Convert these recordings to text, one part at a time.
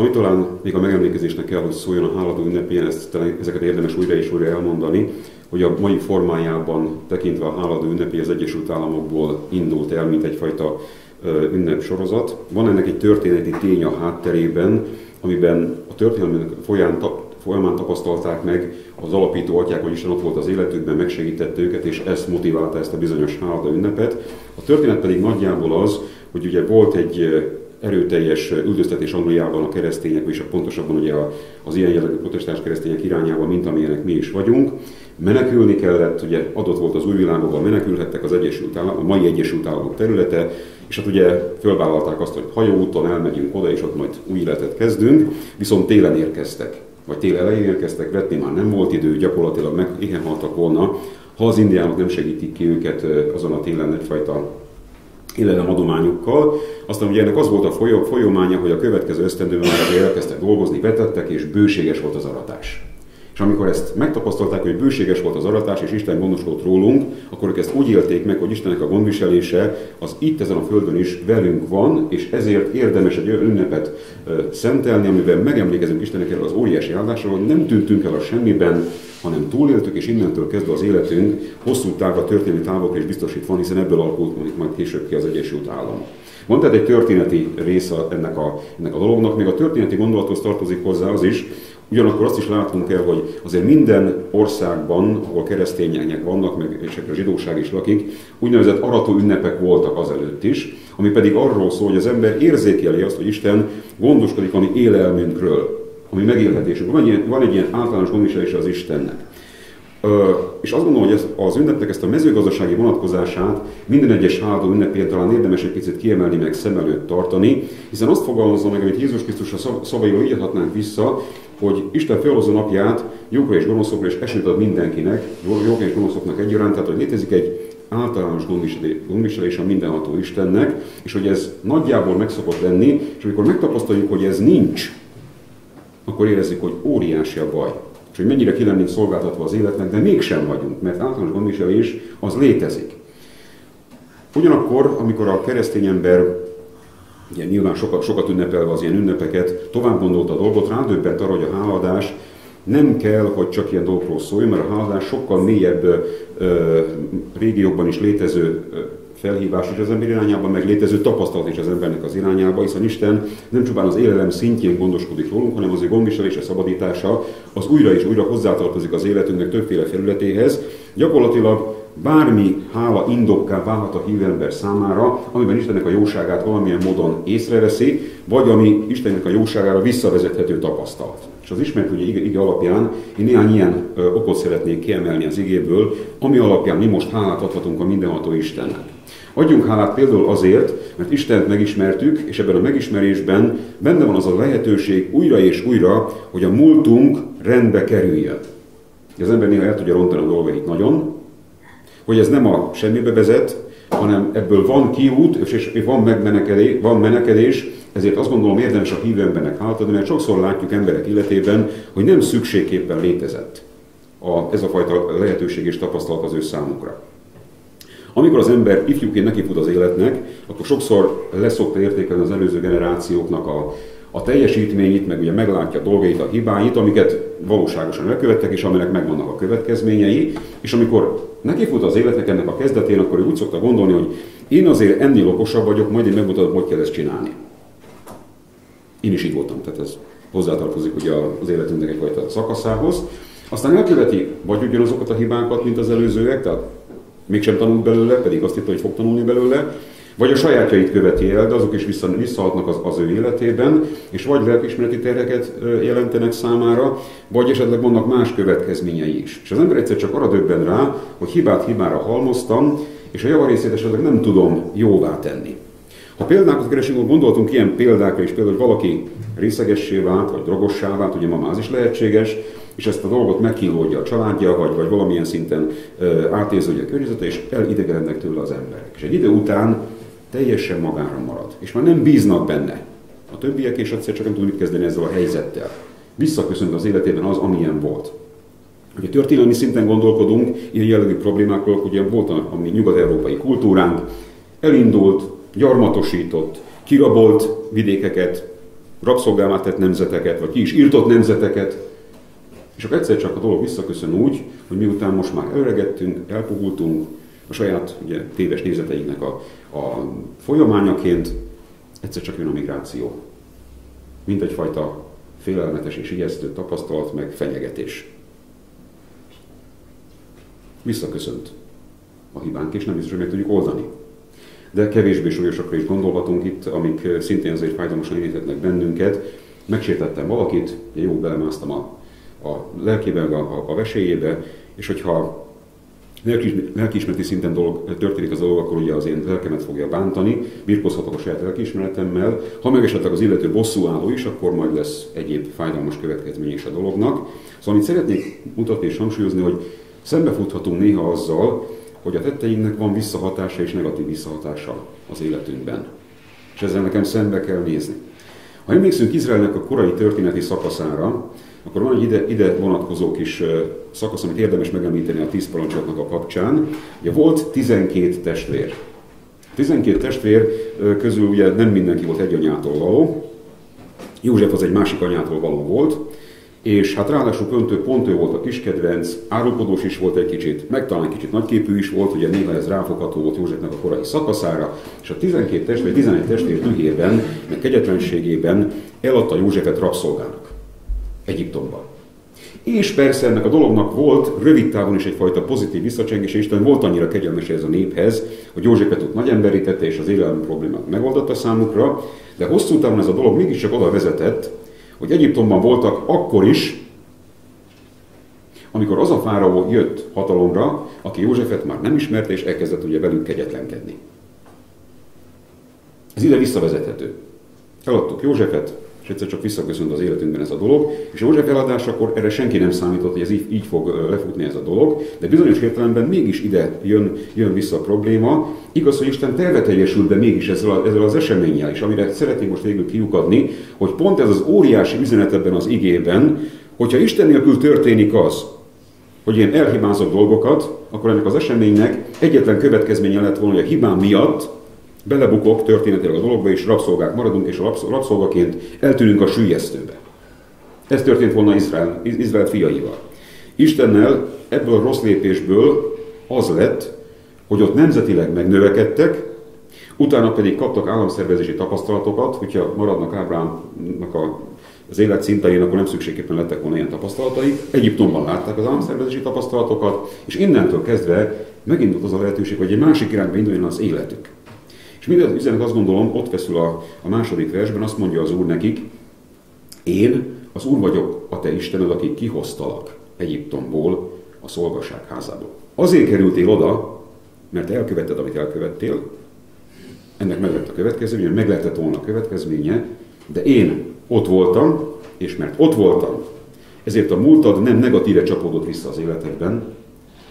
Ami talán még a megemlékezésnek kell, hogy szóljon a háladó ünnepén, ezt, ezeket érdemes újra és újra elmondani, hogy a mai formájában tekintve a háladó ünnepi az Egyesült Államokból indult el, mint egyfajta ünnepsorozat. Van ennek egy történeti tény a hátterében, amiben a történelmi folyán, folyamán tapasztalták meg az alapító atyák, hogy Isten ott volt az életükben, megsegítette őket, és ezt motiválta ezt a bizonyos hálada ünnepet. A történet pedig nagyjából az, hogy ugye volt egy erőteljes üldöztetés Angliában a keresztények, és a pontosabban ugye az ilyen jellegű protestáns keresztények irányába, mint amilyenek mi is vagyunk. Menekülni kellett, ugye adott volt az új világokban, menekülhettek az Egyesült Állam, a mai Egyesült Államok területe, és hát ugye fölvállalták azt, hogy hajóúton elmegyünk oda, és ott majd új életet kezdünk, viszont télen érkeztek, vagy tél elején érkeztek, vetni már nem volt idő, gyakorlatilag meg igen haltak volna, ha az indiánok nem segítik ki őket azon a télen egyfajta élelem adományokkal. Aztán ugye ennek az volt a folyamánya, hogy a következő ösztendőben már elkezdtek dolgozni, vetettek, és bőséges volt az aratás. És amikor ezt megtapasztalták, hogy bőséges volt az aratás, és Isten gondoskodott rólunk, akkor ők ezt úgy élték meg, hogy Istennek a gondviselése az itt ezen a földön is velünk van, és ezért érdemes egy olyan ünnepet szentelni, amiben megemlékezünk Istennek erről az óriási áldásról, hogy nem tűntünk el a semmiben, hanem túléltük, és innentől kezdve az életünk hosszú távra történelmi távokra is biztosít van, hiszen ebből alakult majd később ki az Egyesült Államok. Van tehát egy történeti része ennek a, ennek a dolognak, még a történeti gondolathoz tartozik hozzá az is, Ugyanakkor azt is látunk kell, hogy azért minden országban, ahol keresztények vannak, meg és a zsidóság is lakik, úgynevezett arató ünnepek voltak azelőtt is, ami pedig arról szól, hogy az ember érzékeli azt, hogy Isten gondoskodik a mi élelmünkről, a mi megélhetésünkről. Van, egy, van egy ilyen általános gondviselése az Istennek. Ö, és azt gondolom, hogy ez, az ünnepnek ezt a mezőgazdasági vonatkozását minden egyes háladó ünnepén talán érdemes egy picit kiemelni, meg szem előtt tartani, hiszen azt fogalmazza meg, amit Jézus Krisztus a szavaival írhatnánk vissza, hogy Isten felhozza napját jókra és gonoszokra, és esőt ad mindenkinek, jókra és gonoszoknak egyaránt, tehát hogy létezik egy általános gondviselés a mindenható Istennek, és hogy ez nagyjából meg szokott lenni, és amikor megtapasztaljuk, hogy ez nincs, akkor érezzük, hogy óriási a baj. És hogy mennyire ki lennénk szolgáltatva az életnek, de mégsem vagyunk, mert általános gondviselés az létezik. Ugyanakkor, amikor a keresztény ember ugye nyilván sokat, sokat ünnepelve az ilyen ünnepeket, tovább gondolta a dolgot, rádöbbent arra, hogy a háladás nem kell, hogy csak ilyen dolgokról szóljon, mert a háladás sokkal mélyebb ö, régiókban is létező felhívás is az ember irányába, meg létező tapasztalat is az embernek az irányába, hiszen Isten nem csupán az élelem szintjén gondoskodik rólunk, hanem az ő gondviselése, szabadítása az újra és újra hozzátartozik az életünknek többféle felületéhez. Gyakorlatilag bármi hála indokká válhat a hívember számára, amiben Istennek a jóságát valamilyen módon észreveszi, vagy ami Istennek a jóságára visszavezethető tapasztalat. És az ismert ugye ige, ige alapján én néhány ilyen ö, okot szeretnék kiemelni az igéből, ami alapján mi most hálát adhatunk a mindenható Istennek. Adjunk hálát például azért, mert Istent megismertük, és ebben a megismerésben benne van az a lehetőség újra és újra, hogy a múltunk rendbe kerüljön. Az ember néha el tudja rontani a dolgait nagyon, hogy ez nem a semmibe vezet, hanem ebből van kiút, és van, megmenekedés, van menekedés, ezért azt gondolom érdemes a hívő embernek hátadni, mert sokszor látjuk emberek életében, hogy nem szükségképpen létezett a, ez a fajta lehetőség és tapasztalat az ő számukra. Amikor az ember ifjúként nekifut az életnek, akkor sokszor leszokta értékelni az előző generációknak a, a teljesítményét, meg ugye meglátja a dolgait, a hibáit, amiket valóságosan elkövettek, és aminek megvannak a következményei, és amikor nekifut az életnek ennek a kezdetén, akkor ő úgy szokta gondolni, hogy én azért ennél okosabb vagyok, majd én megmutatom, hogy kell ezt csinálni. Én is így voltam, tehát ez hozzátartozik ugye az életünknek egyfajta szakaszához. Aztán elköveti vagy ugyanazokat a hibákat, mint az előzőek, tehát mégsem tanult belőle, pedig azt hitte, hogy fog tanulni belőle, vagy a sajátjait követi el, de azok is vissza, visszahatnak az, az ő életében, és vagy lelkismereti terheket jelentenek számára, vagy esetleg vannak más következményei is. És az ember egyszer csak arra döbben rá, hogy hibát hibára halmoztam, és a javarészét esetleg nem tudom jóvá tenni. Ha példákat keresünk, gondoltunk ilyen példákra is, például, hogy valaki részegessé vált, vagy drogossá vált, ugye ma már az is lehetséges, és ezt a dolgot megkínlódja a családja, vagy, vagy valamilyen szinten átérződje a környezete, és elidegenednek tőle az emberek. És egy idő után teljesen magára marad, és már nem bíznak benne. A többiek és egyszer csak nem tud mit kezdeni ezzel a helyzettel. Visszaköszönt az életében az, amilyen volt. Ugye történelmi szinten gondolkodunk, ilyen jellegű problémákról, ugye volt a, a nyugat-európai kultúránk, elindult, gyarmatosított, kirabolt vidékeket, rabszolgálmát tett nemzeteket, vagy ki is írtott nemzeteket, és akkor egyszer csak a dolog visszaköszön úgy, hogy miután most már előregettünk, elpuhultunk, a saját ugye, téves nézeteinknek a, a folyamányaként, egyszer csak jön a migráció. Mint egyfajta félelmetes és ijesztő tapasztalat, meg fenyegetés. Visszaköszönt a hibánk, és nem biztos, hogy meg tudjuk oldani. De kevésbé súlyosakra is gondolhatunk itt, amik szintén azért fájdalmasan érintetnek bennünket. Megsértettem valakit, jó, belemásztam a, a lelkében, a, a vesélyébe, és hogyha lelkiismereti szinten dolog, történik az dolog, akkor ugye az én lelkemet fogja bántani, birkozhatok a saját lelkiismeretemmel. Ha meg esetleg az illető bosszúálló is, akkor majd lesz egyéb fájdalmas következmény is a dolognak. Szóval amit szeretnék mutatni és hangsúlyozni, hogy szembefuthatunk néha azzal, hogy a tetteinknek van visszahatása és negatív visszahatása az életünkben. És ezzel nekem szembe kell nézni. Ha emlékszünk Izraelnek a korai történeti szakaszára, akkor van egy ide, ide vonatkozó kis szakasz, amit érdemes megemlíteni a tíz parancsoknak a kapcsán. Ugye volt 12 testvér. 12 testvér közül ugye nem mindenki volt egy anyától való. József az egy másik anyától való volt, és hát ráadásul pont pont ő volt a kiskedvenc, árulkodós is volt egy kicsit, meg talán kicsit nagyképű is volt, ugye néha ez ráfogható volt Józsefnek a korai szakaszára, és a 12 testvér, 11 testvér dühében, meg kegyetlenségében eladta Józsefet rabszolgának. Egyiptomban. És persze ennek a dolognak volt rövid távon is egyfajta pozitív visszacsengés, és Isten volt annyira kegyelmes ez a néphez, hogy Józsefet ott nagy emberítette, és az élelmi problémát megoldotta számukra, de hosszú távon ez a dolog mégiscsak oda vezetett, hogy Egyiptomban voltak akkor is, amikor az a fáraó jött hatalomra, aki Józsefet már nem ismerte, és elkezdett ugye velük kegyetlenkedni. Ez ide visszavezethető. Eladtuk Józsefet, egyszer csak visszaköszönt az életünkben ez a dolog, és József eladásakor erre senki nem számított, hogy ez így, így fog lefutni ez a dolog, de bizonyos értelemben mégis ide jön, jön vissza a probléma. Igaz, hogy Isten terve teljesült be mégis ezzel, a, ezzel az eseménnyel, és amire szeretnék most végül kiukadni, hogy pont ez az óriási üzenet ebben az igében, hogyha Isten nélkül történik az, hogy én elhibázott dolgokat, akkor ennek az eseménynek egyetlen következménye lett volna, hogy a hibám miatt belebukok történetileg a dologba, és rabszolgák maradunk, és a rabszolgaként eltűnünk a sűjesztőbe. Ez történt volna Izrael, Izrael fiaival. Istennel ebből a rossz lépésből az lett, hogy ott nemzetileg megnövekedtek, utána pedig kaptak államszervezési tapasztalatokat, hogyha maradnak Ábrámnak a, az élet szintején, akkor nem szükségképpen lettek volna ilyen tapasztalatai. Egyiptomban látták az államszervezési tapasztalatokat, és innentől kezdve megindult az a lehetőség, hogy egy másik irányba induljon az életük. És mindez üzenet azt gondolom, ott feszül a, a második versben, azt mondja az Úr nekik, én az Úr vagyok a te Istened, aki kihoztalak Egyiptomból, a szolgaság házából. Azért kerültél oda, mert elkövetted, amit elkövettél, ennek meg lett a következménye, meg lehetett volna a következménye, de én ott voltam, és mert ott voltam, ezért a múltad nem negatíve csapódott vissza az életedben,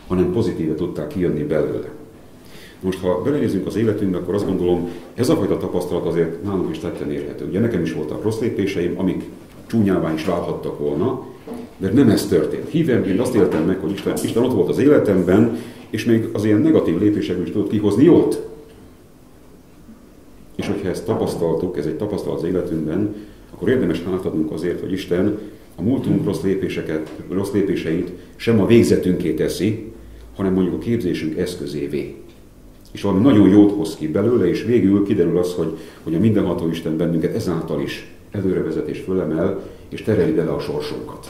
hanem pozitíve tudtál kijönni belőle. Most, ha belenézünk az életünkbe, akkor azt gondolom, ez a fajta tapasztalat azért nálunk is tetten érhető. Ugye nekem is voltak rossz lépéseim, amik csúnyává is válhattak volna, de nem ez történt. Hívemként azt éltem meg, hogy Isten, Isten ott volt az életemben, és még az ilyen negatív lépésekből is tudott kihozni jót. És hogyha ezt tapasztaltuk, ez egy tapasztalat az életünkben, akkor érdemes hátadnunk azért, hogy Isten a múltunk rossz, lépéseket, rossz lépéseit sem a végzetünké teszi, hanem mondjuk a képzésünk eszközévé és valami nagyon jót hoz ki belőle, és végül kiderül az, hogy, hogy a mindenható Isten bennünket ezáltal is előrevezet és fölemel, és tereli bele a sorsunkat.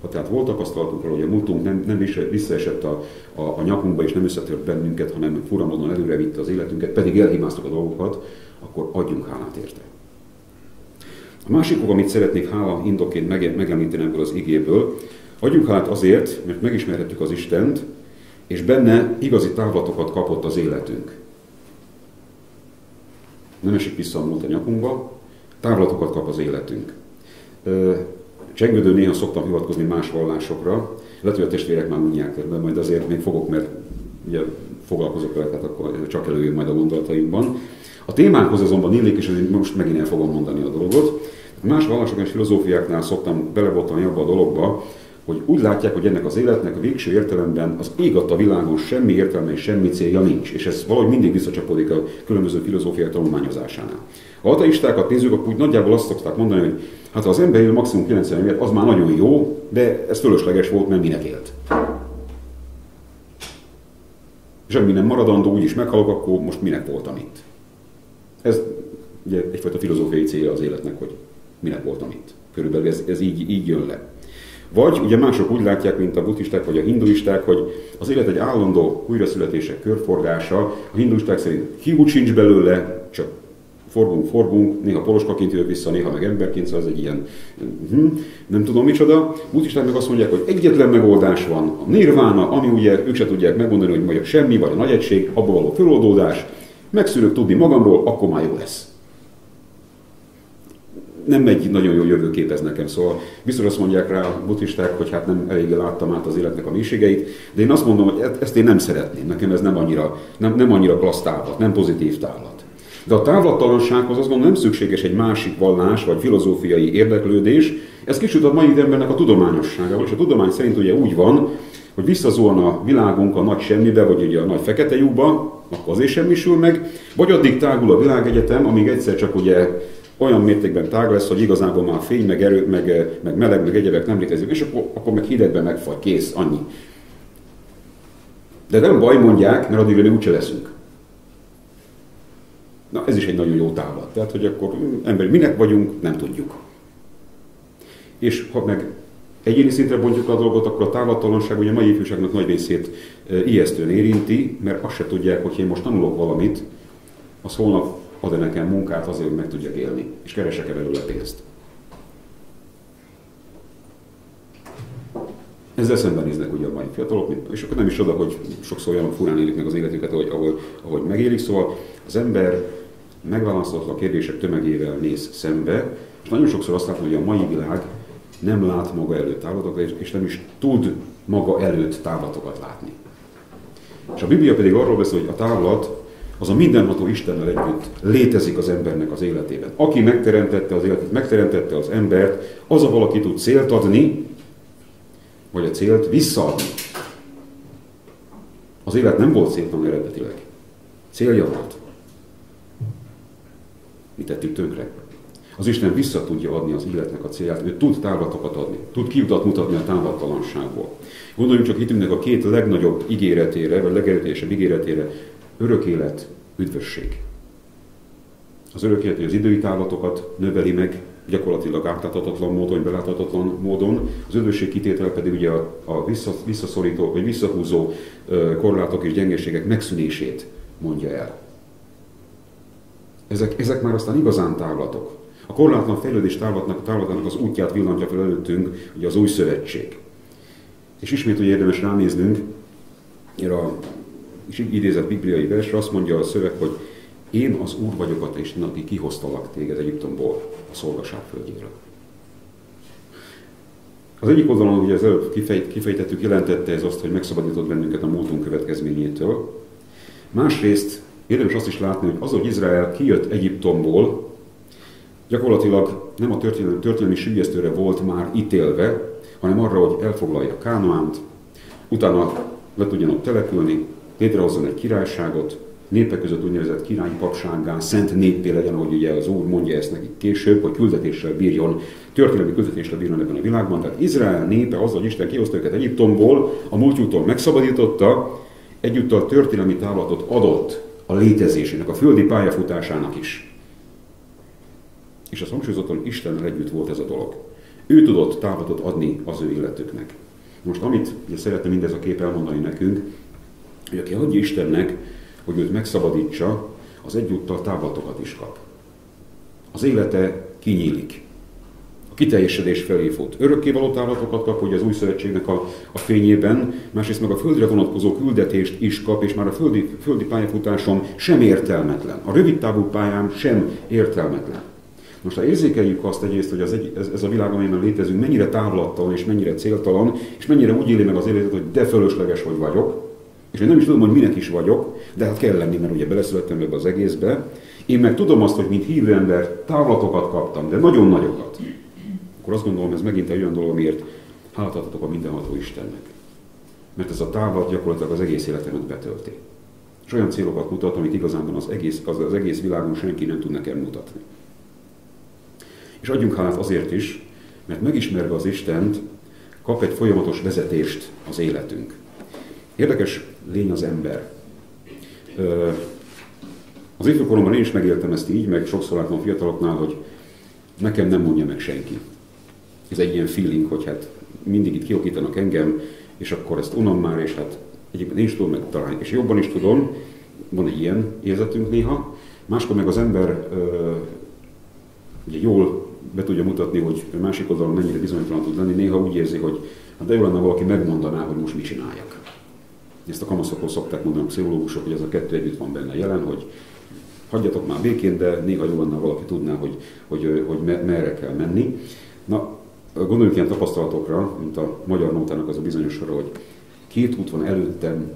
Ha tehát volt tapasztalatunk hogy a múltunk nem, nem visszaesett a, a, a nyakunkba, és nem összetört bennünket, hanem furamodon előre vitte az életünket, pedig elhibáztuk a dolgokat, akkor adjunk hálát érte. A másik ok, amit szeretnék hála indoként megemlíteni ebből az igéből, adjunk hálát azért, mert megismerhetjük az Istent, és benne igazi távlatokat kapott az életünk. Nem esik vissza a múlt a nyakunkba, távlatokat kap az életünk. Csengődő néha szoktam hivatkozni más vallásokra, lehet, hogy a testvérek már mondják, de majd azért még fogok, mert ugye foglalkozok vele, tehát akkor csak előjön majd a gondolataimban. A témánkhoz azonban illik, és most megint el fogom mondani a dolgot. Más vallásokon és filozófiáknál szoktam belebotlani abba a dologba, hogy úgy látják, hogy ennek az életnek a végső értelemben az ég a világon semmi értelme és semmi célja nincs. És ez valahogy mindig visszacsapodik a különböző filozófiai tanulmányozásánál. Ha ateistákat nézzük, akkor úgy nagyjából azt szokták mondani, hogy hát ha az ember él maximum 90 évet, az már nagyon jó, de ez fölösleges volt, mert minek élt. És ami nem maradandó, úgyis meghalok, akkor most minek voltam itt. Ez ugye egyfajta filozófiai célja az életnek, hogy minek voltam itt. Körülbelül ez, ez így, így jön le. Vagy ugye mások úgy látják, mint a buddhisták vagy a hinduisták, hogy az élet egy állandó újraszületések körforgása. A hinduisták szerint kiút sincs belőle, csak forgunk, forgunk, néha poloskaként jövök vissza, néha meg emberként, szóval ez egy ilyen, hm, nem tudom micsoda. Buddhisták meg azt mondják, hogy egyetlen megoldás van, a nirvána, ami ugye ők se tudják megmondani, hogy mondjuk semmi, vagy a nagy egység, abból való föloldódás, megszülök tudni magamról, akkor már jó lesz nem egy nagyon jó jövőkép ez nekem, szóval biztos azt mondják rá a buddhisták, hogy hát nem eléggé láttam át az életnek a mélységeit, de én azt mondom, hogy e- ezt én nem szeretném, nekem ez nem annyira, nem, nem annyira klassz távlat, nem pozitív távlat. De a távlattalansághoz azt gondolom nem szükséges egy másik vallás vagy filozófiai érdeklődés, ez kicsit a mai embernek a tudományossága, és a tudomány szerint ugye úgy van, hogy visszazuhan a világunk a nagy semmibe, vagy ugye a nagy fekete lyukba, akkor azért semmisül meg, vagy addig tágul a világegyetem, amíg egyszer csak ugye olyan mértékben tág lesz, hogy igazából már fény, meg erő, meg, meg meleg, meg egyebek nem létezik, és akkor, akkor meg hidegben megfagy, kész, annyi. De nem baj, mondják, mert addigra mi úgyse leszünk. Na, ez is egy nagyon jó távlat. Tehát, hogy akkor hm, emberi minek vagyunk, nem tudjuk. És ha meg egyéni szintre bontjuk a dolgot, akkor a távlattalanság ugye a mai ifjúságnak nagy részét e, ijesztően érinti, mert azt se tudják, hogy én most tanulok valamit, az holnap ad-e nekem munkát azért, hogy meg tudjak élni, és keresek-e belőle pénzt. Ezzel szembenéznek ugye a mai fiatalok, és akkor nem is oda, hogy sokszor olyan furán élik meg az életüket, ahogy, ahogy, ahogy megélik. Szóval az ember megválaszolatlan kérdések tömegével néz szembe, és nagyon sokszor azt látom, hogy a mai világ nem lát maga előtt távlatokat, és nem is tud maga előtt távlatokat látni. És a Biblia pedig arról beszél, hogy a távlat az a mindenható Istennel együtt létezik az embernek az életében. Aki megteremtette az életet, megteremtette az embert, az a valaki tud célt adni, vagy a célt visszaadni. Az élet nem volt céltalan eredetileg. Célja volt. Mi tettük tönkre. Az Isten vissza tudja adni az életnek a célját, ő tud távlatokat adni, tud kiutat mutatni a távlattalanságból. Gondoljunk csak hitünknek a két legnagyobb ígéretére, vagy legerőteljesebb ígéretére, örök élet, üdvösség. Az örök élet, az idői távlatokat növeli meg, gyakorlatilag átláthatatlan módon, beláthatatlan módon. Az üdvösség kitétel pedig ugye a, a visszaszorító, vagy visszahúzó korlátok és gyengeségek megszűnését mondja el. Ezek, ezek már aztán igazán távlatok. A korlátlan fejlődés távlatnak, távlatnak az útját villantja fel előttünk, ugye az új szövetség. És ismét ugye érdemes ránéznünk, erre a és így idézett bibliai versre azt mondja a szöveg, hogy én az Úr vagyok a te Isten, aki kihoztalak téged Egyiptomból, a szolgaság földjéről. Az egyik oldalon, ugye az előbb kifejt, kifejtettük, jelentette ez azt, hogy megszabadított bennünket a múltunk következményétől. Másrészt érdemes azt is látni, hogy az, hogy Izrael kijött Egyiptomból, gyakorlatilag nem a történelmi, történelmi sügyesztőre volt már ítélve, hanem arra, hogy elfoglalja Kánoánt, utána le tudjanak települni, létrehozzon egy királyságot, népek között úgynevezett királyi papsággá, szent néppé legyen, ahogy ugye az Úr mondja ezt nekik később, hogy küldetéssel bírjon, történelmi küldetéssel bírjon ebben a világban. Tehát Izrael népe az, hogy Isten kihozta őket Egyiptomból, a múltjútól megszabadította, egyúttal történelmi távlatot adott a létezésének, a földi pályafutásának is. És azt hangsúlyozottan Istennel együtt volt ez a dolog. Ő tudott távlatot adni az ő életüknek. Most amit ugye szeretne mindez a kép elmondani nekünk, hogy aki adja Istennek, hogy őt megszabadítsa, az egyúttal távlatokat is kap. Az élete kinyílik. A kiteljesedés felé fut. Örökkévaló távlatokat kap, hogy az új szövetségnek a, a fényében, másrészt meg a földre vonatkozó küldetést is kap, és már a földi, földi pályafutásom sem értelmetlen. A rövid távú pályám sem értelmetlen. Most ha érzékeljük azt egyrészt, hogy az egy, ez, ez a világ, amelyben létezünk, mennyire távlattalan és mennyire céltalan, és mennyire úgy éli meg az életet, hogy de fölösleges, hogy vagyok, és én nem is tudom, hogy minek is vagyok, de hát kell lenni, mert ugye beleszülettem ebbe az egészbe. Én meg tudom azt, hogy mint hívő ember távlatokat kaptam, de nagyon nagyokat. Akkor azt gondolom, ez megint egy olyan dolog, amiért hálát adhatok a mindenható Istennek. Mert ez a távlat gyakorlatilag az egész életemet betölti. És olyan célokat mutat, amit igazán az egész, az, az egész világon senki nem tud nekem mutatni. És adjunk hálát azért is, mert megismerve az Istent, kap egy folyamatos vezetést az életünk. Érdekes lény az ember. Az ifjúkoromban én is megéltem ezt így, meg sokszor látom a fiataloknál, hogy nekem nem mondja meg senki. Ez egy ilyen feeling, hogy hát mindig itt kiokítanak engem, és akkor ezt unom már, és hát egyébként én is tudom megtalálni, és jobban is tudom, van egy ilyen érzetünk néha, máskor meg az ember ö, ugye jól be tudja mutatni, hogy másik oldalon mennyire bizonytalan tud lenni, néha úgy érzi, hogy hát de jó lenne valaki megmondaná, hogy most mit csináljak. Ezt a kamaszokról szokták mondani a pszichológusok, hogy ez a kettő együtt van benne jelen, hogy hagyjatok már békén, de néha jó lenne, valaki tudná, hogy, hogy, hogy merre kell menni. Na, gondoljuk ilyen tapasztalatokra, mint a magyar nótának az a bizonyos sorra, hogy két út van előttem,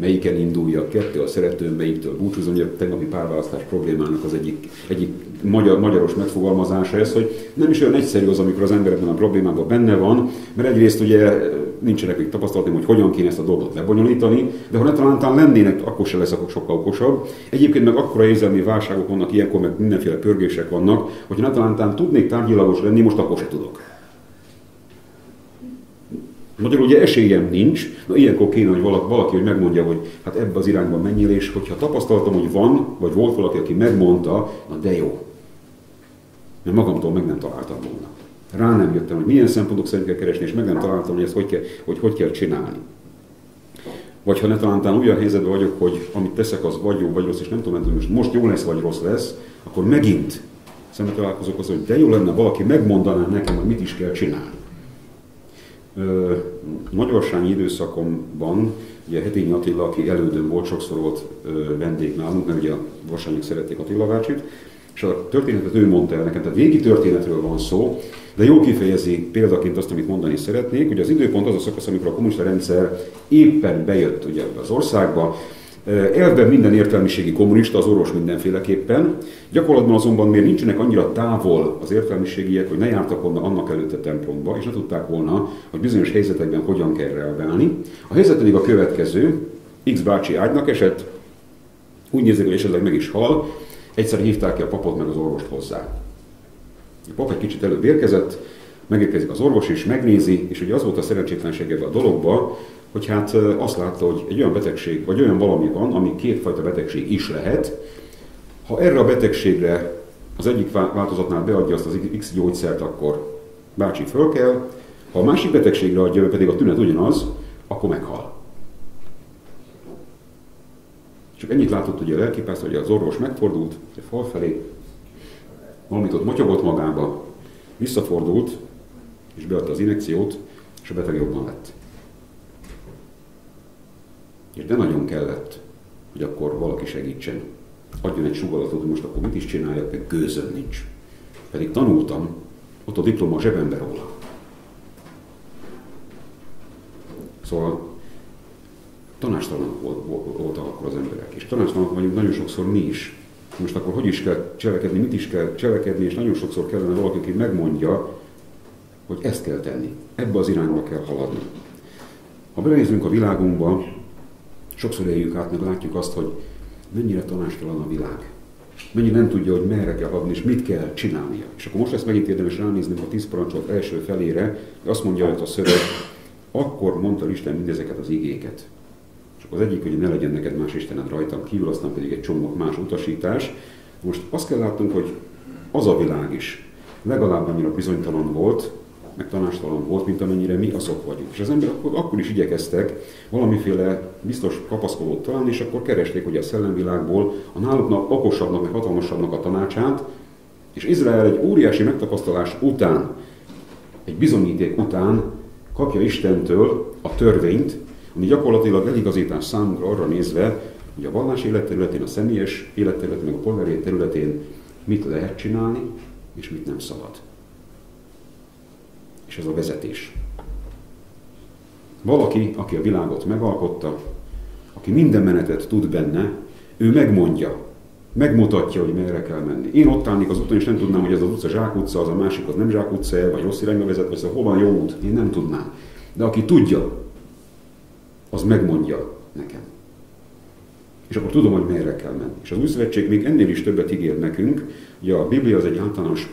melyiken induljak, kettő a szeretőm, melyiktől búcsúzom, ugye a tegnapi párválasztás problémának az egyik, egyik magyar, magyaros megfogalmazása ez, hogy nem is olyan egyszerű az, amikor az ember ebben a problémában benne van, mert egyrészt ugye nincsenek még tapasztalatom, hogy hogyan kéne ezt a dolgot lebonyolítani, de ha talán lennének, akkor se leszek sokkal okosabb. Egyébként meg akkora érzelmi válságok vannak ilyenkor, meg mindenféle pörgések vannak, hogy talán tudnék tárgyilagos lenni, most akkor se tudok. Magyarul ugye esélyem nincs, na ilyenkor kéne, hogy valaki, valaki hogy megmondja, hogy hát ebbe az irányba menjél, és hogyha tapasztaltam, hogy van, vagy volt valaki, aki megmondta, na de jó. Mert magamtól meg nem találtam volna. Rá nem jöttem, hogy milyen szempontok szerint kell keresni, és meg nem találtam, hogy ezt hogy kell, hogy, hogy kell csinálni. Vagy ha ne talán olyan helyzetben vagyok, hogy amit teszek, az vagy jó, vagy rossz, és nem tudom, hogy most, most jó lesz, vagy rossz lesz, akkor megint szembe találkozok az, hogy de jó lenne, valaki megmondaná nekem, hogy mit is kell csinálni. Magyarsági időszakomban, ugye Hetényi Attila, aki elődön volt, sokszor volt vendég nálunk, mert ugye a Varsányok szerették Attila bácsit, és a történetet ő mondta el nekem, tehát végi történetről van szó, de jól kifejezi példaként azt, amit mondani szeretnék, hogy az időpont az a szakasz, amikor a kommunista rendszer éppen bejött ugye az országba, Elvben minden értelmiségi kommunista, az orvos mindenféleképpen. Gyakorlatban azonban még nincsenek annyira távol az értelmiségiek, hogy ne jártak volna annak előtte templomba, és ne tudták volna, hogy bizonyos helyzetekben hogyan kell reagálni. A helyzet pedig a következő, X bácsi ágynak esett, úgy nézik, hogy esetleg meg is hal, egyszer hívták ki a papot meg az orvost hozzá. A pap egy kicsit előbb érkezett, megérkezik az orvos is, megnézi, és ugye az volt a szerencsétlenség ebben a dologban, hogy hát azt látta, hogy egy olyan betegség, vagy olyan valami van, ami kétfajta betegség is lehet. Ha erre a betegségre az egyik változatnál beadja azt az X gyógyszert, akkor bácsi föl kell, ha a másik betegségre adja, pedig a tünet ugyanaz, akkor meghal. Csak ennyit látott ugye a lelkipász, hogy az orvos megfordult a fal felé, valamit ott motyogott magába, visszafordult, és beadta az injekciót, és a beteg jobban lett. És de nagyon kellett, hogy akkor valaki segítsen. Adjon egy sugalatot, hogy most akkor mit is csináljak, meg gőzöm nincs. Pedig tanultam, ott a diploma a zsebembe róla. Szóval tanástalanok voltak akkor az emberek, és tanástalanok vagyunk nagyon sokszor mi is. Most akkor hogy is kell cselekedni, mit is kell cselekedni, és nagyon sokszor kellene valaki, aki megmondja, hogy ezt kell tenni, ebbe az irányba kell haladni. Ha belenézünk a világunkba, Sokszor éljük át, meg látjuk azt, hogy mennyire tanástalan a világ. Mennyire nem tudja, hogy merre kell adni, és mit kell csinálnia. És akkor most ezt megint érdemes ránézni a tíz parancsolat első felére, azt mondja hogy a szöveg, akkor mondta Isten mindezeket az igéket. És az egyik, hogy ne legyen neked más Istened rajtam kívül, aztán pedig egy csomag más utasítás. Most azt kell látnunk, hogy az a világ is legalább annyira bizonytalan volt, meg tanástalan volt, mint amennyire mi azok vagyunk. És az emberek akkor, akkor is igyekeztek valamiféle biztos kapaszkodót találni, és akkor keresték ugye a szellemvilágból a náluknak okosabbnak, meg hatalmasabbnak a tanácsát, és Izrael egy óriási megtapasztalás után, egy bizonyíték után kapja Istentől a törvényt, ami gyakorlatilag eligazítás számunkra arra nézve, hogy a vallás életterületén, a személyes életterületén, meg a polgári területén mit lehet csinálni, és mit nem szabad és ez a vezetés. Valaki, aki a világot megalkotta, aki minden menetet tud benne, ő megmondja, megmutatja, hogy merre kell menni. Én ott állnék az úton, és nem tudnám, hogy ez az utca Zsák utca, az a másik az nem Zsák utca, vagy rossz irányba vezet, vagy szóval hol van jó út. Én nem tudnám. De aki tudja, az megmondja nekem. És akkor tudom, hogy merre kell menni. És az új szövetség még ennél is többet ígér nekünk. Ugye a Biblia az egy általános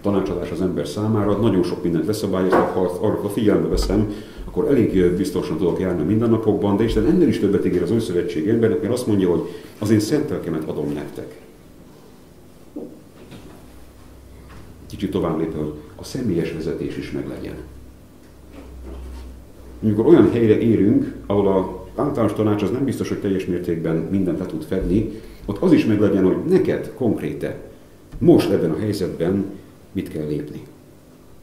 tanácsadás az ember számára, nagyon sok mindent leszabályoznak, ha arra figyelembe veszem, akkor elég biztosan tudok járni a mindennapokban, de Isten ennél is többet ígér az új szövetség embernek, mert azt mondja, hogy az én szent lelkemet adom nektek. Kicsit tovább lépve, hogy a személyes vezetés is meglegyen. Amikor olyan helyre érünk, ahol a általános tanács az nem biztos, hogy teljes mértékben mindent le tud fedni, ott az is meglegyen, hogy neked konkréte, most ebben a helyzetben mit kell lépni.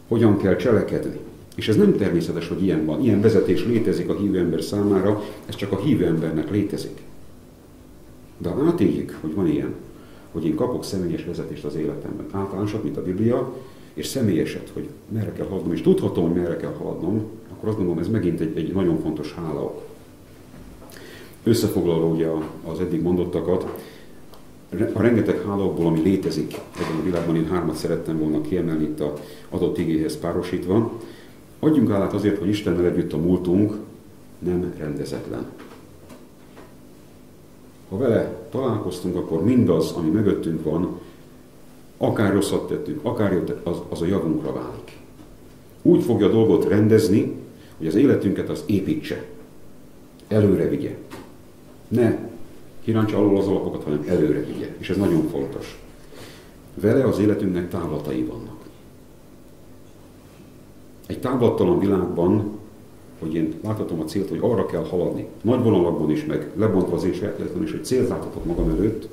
Hogyan kell cselekedni. És ez nem természetes, hogy ilyen van. Ilyen vezetés létezik a hívő ember számára, ez csak a hívő embernek létezik. De ha átéljük, hogy van ilyen, hogy én kapok személyes vezetést az életemben, általánosat, mint a Biblia, és személyeset, hogy merre kell haladnom, és tudhatom, hogy merre kell haladnom, akkor azt gondolom, ez megint egy, egy nagyon fontos hála. Összefoglalva ugye az eddig mondottakat, a rengeteg hálókból, ami létezik ebben a világban, én hármat szerettem volna kiemelni itt a adott igéhez párosítva. Adjunk állát azért, hogy Istennel együtt a múltunk nem rendezetlen. Ha vele találkoztunk, akkor mindaz, ami mögöttünk van, akár rosszat tettünk, akár jót, az, az a javunkra válik. Úgy fogja a dolgot rendezni, hogy az életünket az építse, előre vigye. Ne kiráncsa alól az alapokat, hanem előre vigye. És ez nagyon fontos. Vele az életünknek távlatai vannak. Egy távlattalan világban, hogy én láthatom a célt, hogy arra kell haladni, nagy vonalakban is, meg lebontva az én sajátletlen is, hogy célt láthatok magam előtt,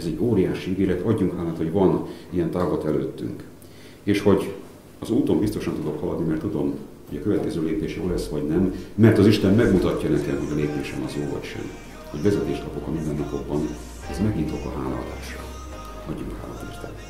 ez egy óriási ígéret, adjunk hálát, hogy van ilyen távlat előttünk. És hogy az úton biztosan tudok haladni, mert tudom, hogy a következő lépés jó lesz, vagy nem, mert az Isten megmutatja nekem, hogy a lépésem az jó vagy sem hogy vezetést kapok a mindennapokban, ez megint ok a hálaadásra. Adjunk hálát érte.